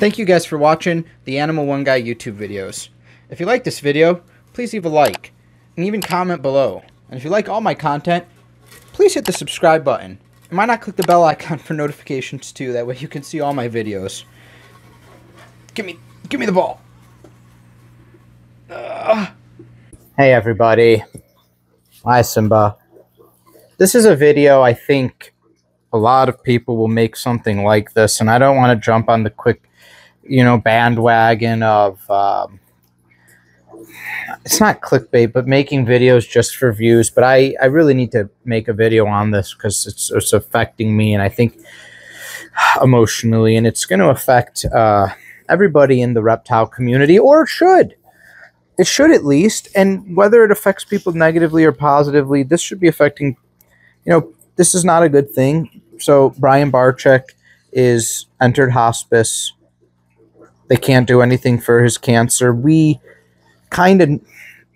Thank you guys for watching the Animal One Guy YouTube videos. If you like this video, please leave a like and even comment below. And if you like all my content, please hit the subscribe button. And why not click the bell icon for notifications too? That way you can see all my videos. Give me, give me the ball. Hey everybody. Hi Simba. This is a video I think a lot of people will make something like this, and I don't want to jump on the quick, you know, bandwagon of. Um, it's not clickbait, but making videos just for views. But I, I really need to make a video on this because it's, it's affecting me, and I think emotionally, and it's going to affect uh, everybody in the reptile community, or it should. It should at least, and whether it affects people negatively or positively, this should be affecting. You know, this is not a good thing. So Brian Barczyk is entered hospice. They can't do anything for his cancer. We kind of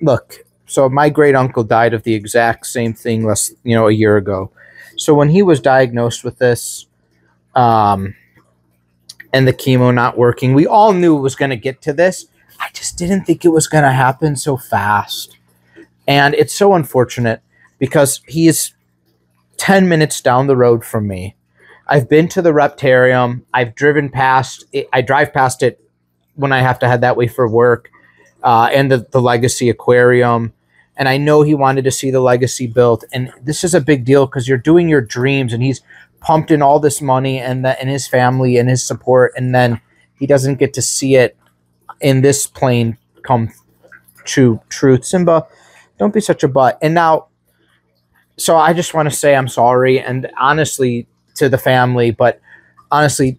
look. So my great uncle died of the exact same thing less, you know, a year ago. So when he was diagnosed with this, um, and the chemo not working, we all knew it was going to get to this. I just didn't think it was going to happen so fast, and it's so unfortunate because he is 10 minutes down the road from me. I've been to the Reptarium. I've driven past it. I drive past it when I have to head that way for work uh, and the, the Legacy Aquarium. And I know he wanted to see the Legacy built. And this is a big deal because you're doing your dreams and he's pumped in all this money and, the, and his family and his support. And then he doesn't get to see it in this plane come to truth. Simba, don't be such a butt. And now so I just want to say I'm sorry and honestly to the family, but honestly,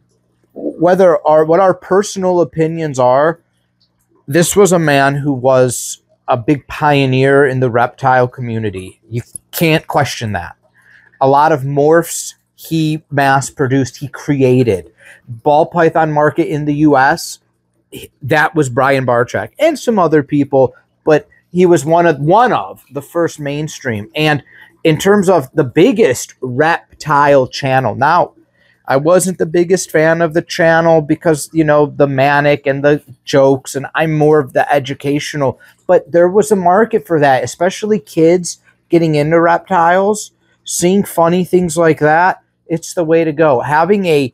whether our what our personal opinions are, this was a man who was a big pioneer in the reptile community. You can't question that. A lot of morphs he mass produced, he created. Ball python market in the US, that was Brian Barczyk and some other people, but he was one of one of the first mainstream. And in terms of the biggest reptile channel. Now, I wasn't the biggest fan of the channel because, you know, the manic and the jokes, and I'm more of the educational. But there was a market for that, especially kids getting into reptiles, seeing funny things like that. It's the way to go. Having a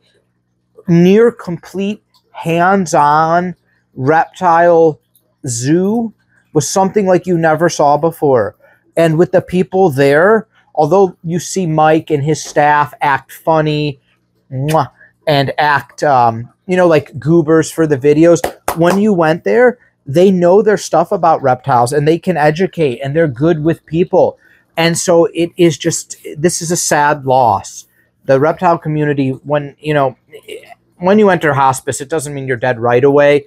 near complete hands on reptile zoo was something like you never saw before and with the people there, although you see Mike and his staff act funny and act, um, you know, like goobers for the videos, when you went there, they know their stuff about reptiles and they can educate and they're good with people. And so it is just, this is a sad loss. The reptile community, when, you know, when you enter hospice, it doesn't mean you're dead right away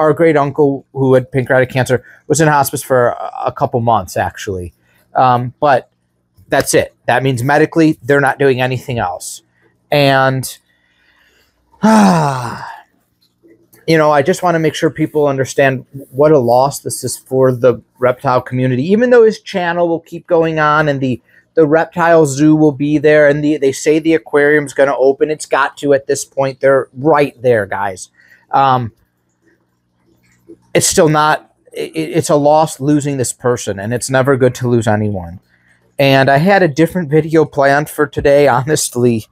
our great uncle who had pancreatic cancer was in hospice for a couple months actually um, but that's it. That means medically, they're not doing anything else. And, uh, you know, I just want to make sure people understand what a loss this is for the reptile community. Even though his channel will keep going on and the the reptile zoo will be there and the, they say the aquarium's going to open it's got to at this point they're right there guys um, it's still not it, it's a loss losing this person, and it's never good to lose anyone. And I had a different video planned for today, honestly.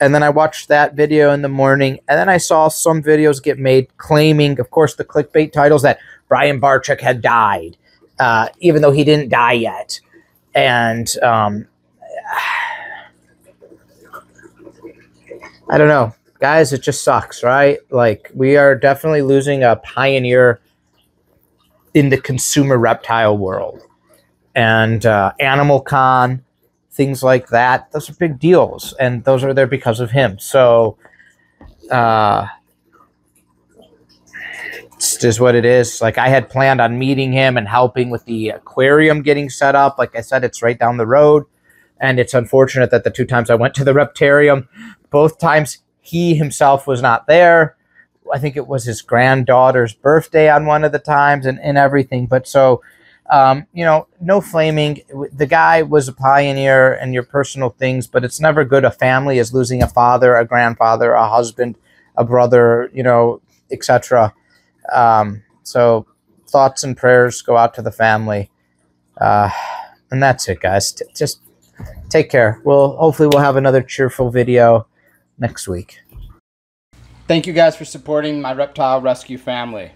And then I watched that video in the morning, and then I saw some videos get made claiming, of course, the clickbait titles that Brian Barczyk had died, uh, even though he didn't die yet. And um, I don't know, guys. It just sucks, right? Like we are definitely losing a pioneer in the consumer reptile world. And uh, Animal Con, things like that, those are big deals. And those are there because of him. So, uh, it's just what it is. Like I had planned on meeting him and helping with the aquarium getting set up. Like I said, it's right down the road. And it's unfortunate that the two times I went to the reptarium, both times he himself was not there. I think it was his granddaughter's birthday on one of the times and, and everything. But so, um, you know, no flaming. The guy was a pioneer in your personal things, but it's never good. A family is losing a father, a grandfather, a husband, a brother, you know, etc. Um, so thoughts and prayers go out to the family. Uh, and that's it, guys. T- just take care. We'll hopefully we'll have another cheerful video next week. Thank you guys for supporting my reptile rescue family.